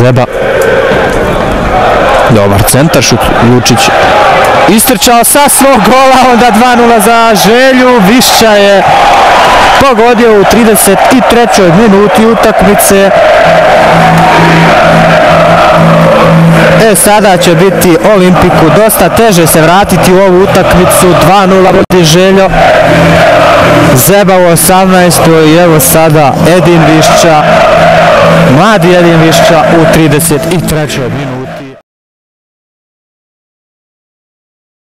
Zeba. Dobar centar, šut Lučić istrčao sa svog gola, onda 2-0 za Želju, Višća je pogodio u 33. minuti utakmice. E, sada će biti Olimpiku dosta teže se vratiti u ovu utakmicu, 2-0 vodi Željo. Zeba u 18. i evo sada Edin Višća, mladi Edin Višća u 33. minuti.